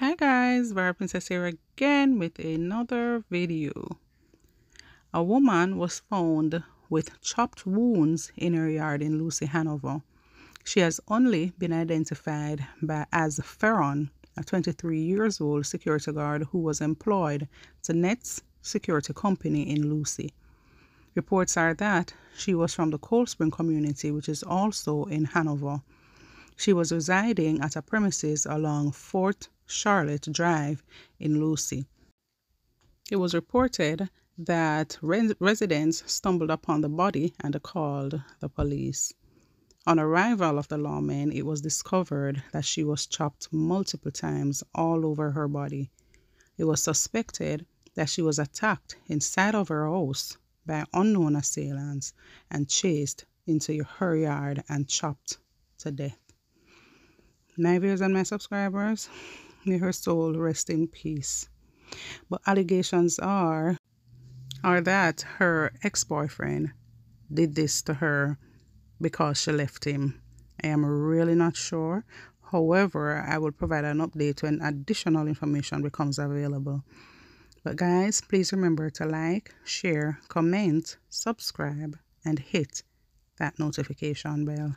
Hi guys, Viral Princess here again with another video. A woman was found with chopped wounds in her yard in Lucea, Hanover. She has only been identified by as Ferron, a 23 years old security guard who was employed to Nets Security Company in Lucea. Reports are that she was from the Cold Spring community, which is also in Hanover. She was residing at a premises along Fort Charlotte Drive in Lucea. It was reported that res residents stumbled upon the body and called the police. On arrival of the lawmen, it was discovered that she was chopped multiple times all over her body. It was suspected that she was attacked inside of her house by unknown assailants and chased into her yard and chopped to death. My viewers and my subscribers, May her soul rest in peace. But allegations are are that her ex-boyfriend did this to her because she left him. I am really not sure. However, I will provide an update when additional information becomes available. But guys, please remember to like, share, comment, subscribe, and hit that notification bell.